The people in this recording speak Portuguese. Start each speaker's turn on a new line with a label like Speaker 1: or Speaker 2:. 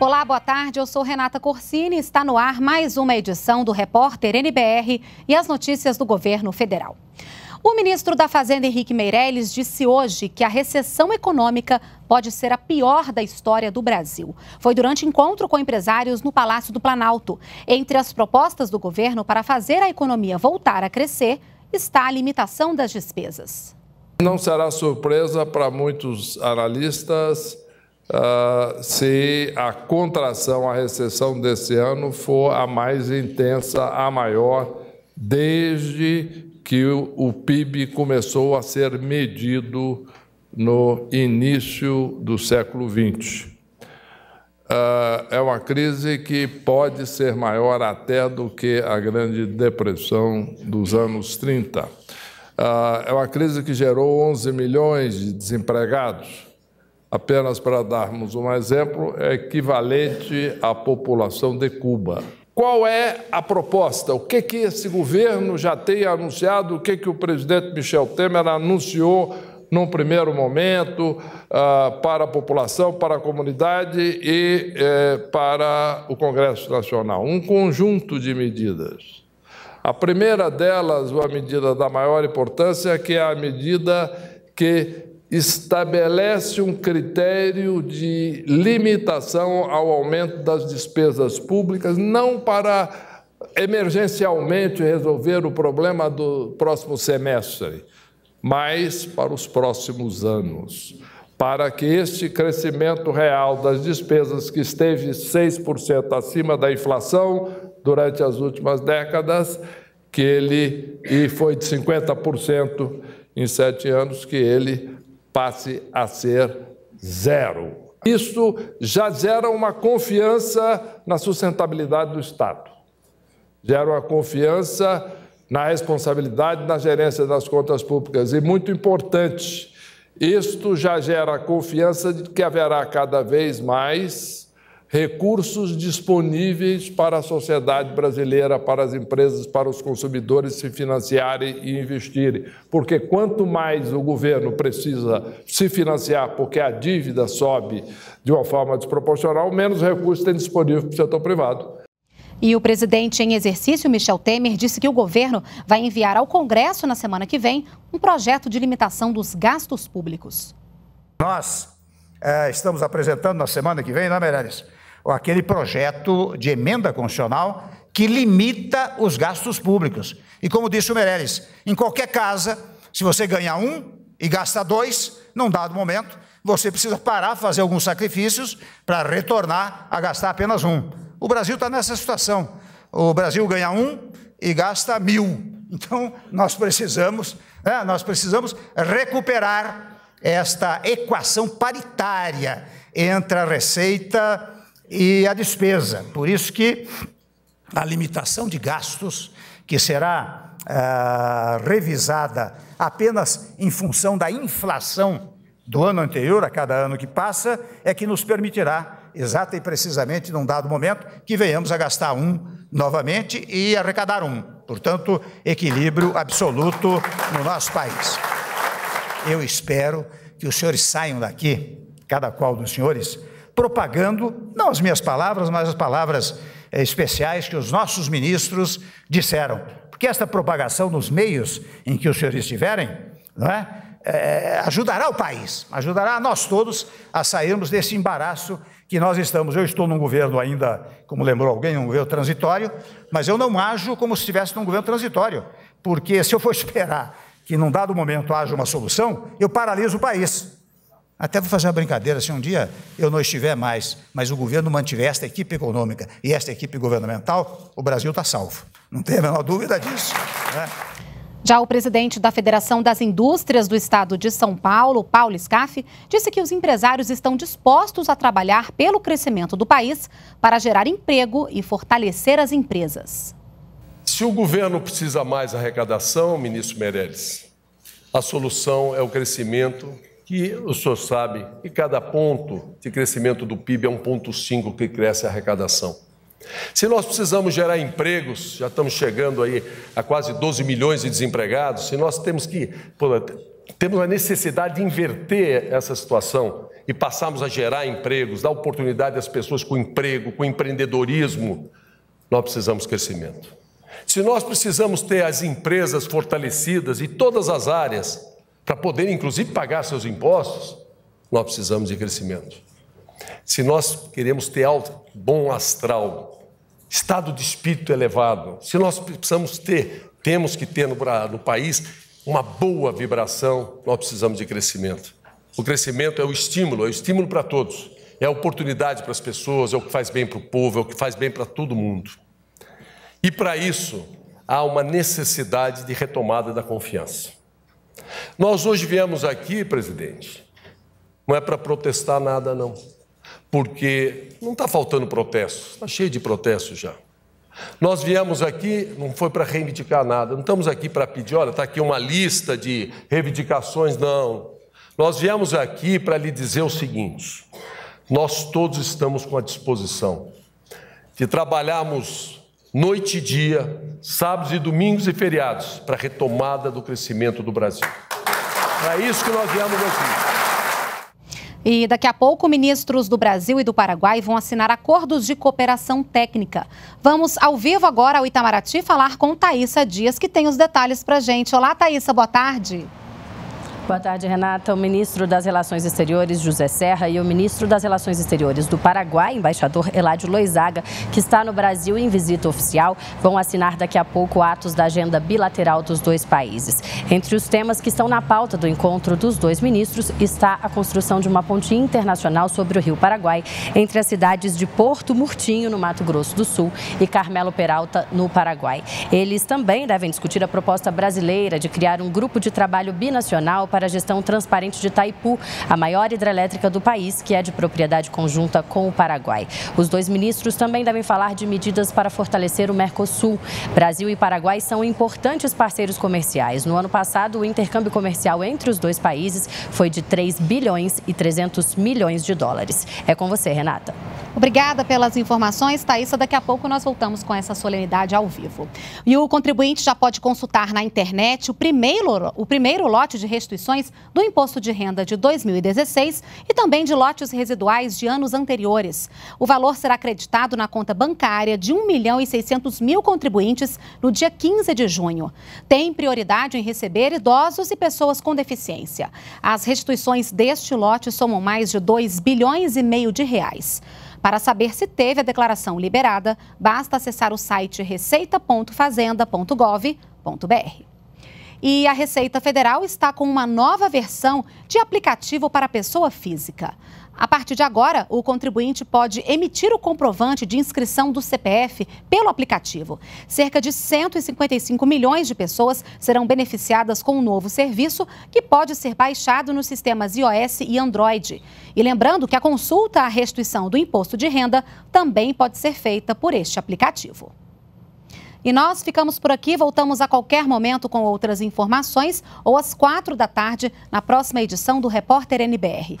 Speaker 1: Olá, boa tarde. Eu sou Renata Corsini. Está no ar mais uma edição do Repórter NBR e as notícias do governo federal. O ministro da Fazenda, Henrique Meirelles, disse hoje que a recessão econômica pode ser a pior da história do Brasil. Foi durante encontro com empresários no Palácio do Planalto. Entre as propostas do governo para fazer a economia voltar a crescer está a limitação das despesas.
Speaker 2: Não será surpresa para muitos analistas uh, se a contração, a recessão desse ano for a mais intensa, a maior, desde que o, PIB começou a ser medido no início do século XX. Uh, é uma crise que pode ser maior até do que a Grande Depressão dos anos 30. Uh, é uma crise que gerou 11 milhões de desempregados apenas para darmos um exemplo, é equivalente à população de Cuba. Qual é a proposta? O que, que esse governo já tem anunciado? O que, que o presidente Michel Temer anunciou num primeiro momento uh, para a população, para a comunidade e eh, para o Congresso Nacional? Um conjunto de medidas. A primeira delas, uma medida da maior importância, que é a medida que estabelece um critério de limitação ao aumento das despesas públicas, não para emergencialmente resolver o problema do próximo semestre, mas para os próximos anos, para que este crescimento real das despesas, que esteve 6% acima da inflação durante as últimas décadas, que ele e foi de 50% em sete anos, que ele passe a ser zero. Isso já gera uma confiança na sustentabilidade do Estado, gera uma confiança na responsabilidade na gerência das contas públicas. E muito importante, isto já gera confiança de que haverá cada vez mais recursos disponíveis para a sociedade brasileira, para as empresas, para os consumidores se financiarem e investirem. Porque quanto mais o governo precisa se financiar, porque a dívida sobe de uma forma desproporcional, menos recursos tem disponível para o setor privado.
Speaker 1: E o presidente em exercício, Michel Temer, disse que o governo vai enviar ao Congresso na semana que vem um projeto de limitação dos gastos públicos.
Speaker 3: Nós é, estamos apresentando na semana que vem, não é, Meirelles? Aquele projeto de emenda constitucional que limita os gastos públicos. E como disse o Meirelles, em qualquer casa, se você ganha um e gasta dois, num dado momento, você precisa parar, fazer alguns sacrifícios para retornar a gastar apenas um. O Brasil está nessa situação. O Brasil ganha um e gasta mil. Então, nós precisamos, né, nós precisamos recuperar esta equação paritária entre a receita e a despesa. Por isso que a limitação de gastos, que será ah, revisada apenas em função da inflação do ano anterior, a cada ano que passa, é que nos permitirá, exata e precisamente, num dado momento, que venhamos a gastar um novamente e arrecadar um. Portanto, equilíbrio absoluto no nosso país. Eu espero que os senhores saiam daqui, cada qual dos senhores, propagando, não as minhas palavras, mas as palavras eh, especiais que os nossos ministros disseram. Porque esta propagação nos meios em que os senhores estiverem, não é? É, ajudará o país, ajudará a nós todos a sairmos desse embaraço que nós estamos. Eu estou num governo ainda, como lembrou alguém, um governo transitório, mas eu não ajo como se estivesse num governo transitório, porque se eu for esperar que num dado momento haja uma solução, eu paraliso o país. Até vou fazer uma brincadeira, se um dia eu não estiver mais, mas o governo mantiver esta equipe econômica e esta equipe governamental, o Brasil está salvo. Não tem a menor dúvida disso. Né?
Speaker 1: Já o presidente da Federação das Indústrias do Estado de São Paulo, Paulo Scaff, disse que os empresários estão dispostos a trabalhar pelo crescimento do país para gerar emprego e fortalecer as empresas.
Speaker 4: Se o governo precisa mais arrecadação, ministro Meirelles, a solução é o crescimento que o senhor sabe que cada ponto de crescimento do PIB é 1,5 que cresce a arrecadação. Se nós precisamos gerar empregos, já estamos chegando aí a quase 12 milhões de desempregados, se nós temos que pô, temos a necessidade de inverter essa situação e passarmos a gerar empregos, dar oportunidade às pessoas com emprego, com empreendedorismo, nós precisamos crescimento. Se nós precisamos ter as empresas fortalecidas em todas as áreas, para poderem inclusive pagar seus impostos, nós precisamos de crescimento. Se nós queremos ter alto, bom astral, estado de espírito elevado, se nós precisamos ter, temos que ter no, no país uma boa vibração, nós precisamos de crescimento. O crescimento é o estímulo, é o estímulo para todos, é a oportunidade para as pessoas, é o que faz bem para o povo, é o que faz bem para todo mundo. E para isso, há uma necessidade de retomada da confiança. Nós hoje viemos aqui, presidente, não é para protestar nada, não, porque não está faltando protesto, está cheio de protestos já. Nós viemos aqui, não foi para reivindicar nada, não estamos aqui para pedir, olha, está aqui uma lista de reivindicações, não. Nós viemos aqui para lhe dizer o seguinte: nós todos estamos com a disposição de trabalharmos noite e dia, sábados e domingos e feriados, para a retomada do crescimento do Brasil. É isso que nós viemos aqui.
Speaker 1: E daqui a pouco, ministros do Brasil e do Paraguai vão assinar acordos de cooperação técnica. Vamos ao vivo agora ao Itamaraty falar com Thaisa Dias, que tem os detalhes para gente. Olá, Thaisa, boa tarde.
Speaker 5: Boa tarde, Renata. O ministro das Relações Exteriores, José Serra, e o ministro das Relações Exteriores do Paraguai, embaixador Eládio Loizaga, que está no Brasil em visita oficial, vão assinar daqui a pouco atos da agenda bilateral dos dois países. Entre os temas que estão na pauta do encontro dos dois ministros está a construção de uma ponte internacional sobre o rio Paraguai, entre as cidades de Porto Murtinho, no Mato Grosso do Sul, e Carmelo Peralta, no Paraguai. Eles também devem discutir a proposta brasileira de criar um grupo de trabalho binacional para para a gestão transparente de Itaipu, a maior hidrelétrica do país, que é de propriedade conjunta com o Paraguai. Os dois ministros também devem falar de medidas para fortalecer o Mercosul. Brasil e Paraguai são importantes parceiros comerciais. No ano passado, o intercâmbio comercial entre os dois países foi de 3 bilhões e 300 milhões de dólares. É com você, Renata.
Speaker 1: Obrigada pelas informações, Thaisa. Daqui a pouco nós voltamos com essa solenidade ao vivo. E o contribuinte já pode consultar na internet o primeiro, o primeiro lote de restituições do imposto de renda de 2016 e também de lotes residuais de anos anteriores. O valor será acreditado na conta bancária de 1 milhão e 600 mil contribuintes no dia 15 de junho. Tem prioridade em receber idosos e pessoas com deficiência. As restituições deste lote somam mais de 2 bilhões e meio de reais. Para saber se teve a declaração liberada, basta acessar o site receita.fazenda.gov.br. E a Receita Federal está com uma nova versão de aplicativo para pessoa física. A partir de agora, o contribuinte pode emitir o comprovante de inscrição do CPF pelo aplicativo. Cerca de 155 milhões de pessoas serão beneficiadas com o um novo serviço, que pode ser baixado nos sistemas iOS e Android. E lembrando que a consulta à restituição do imposto de renda também pode ser feita por este aplicativo. E nós ficamos por aqui, voltamos a qualquer momento com outras informações ou às quatro da tarde na próxima edição do Repórter NBR.